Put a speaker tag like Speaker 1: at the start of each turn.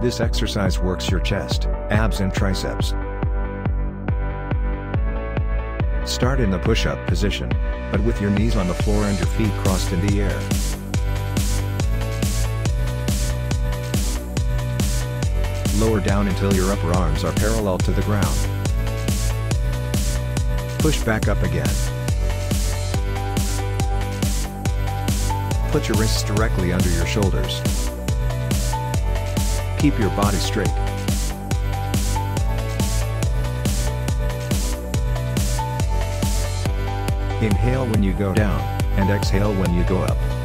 Speaker 1: This exercise works your chest, abs and triceps. Start in the push-up position, but with your knees on the floor and your feet crossed in the air. Lower down until your upper arms are parallel to the ground. Push back up again. Put your wrists directly under your shoulders. Keep your body straight. Inhale when you go down, and exhale when you go up.